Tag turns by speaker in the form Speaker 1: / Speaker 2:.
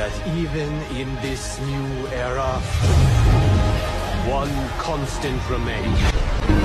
Speaker 1: that even in this new era, one constant remains.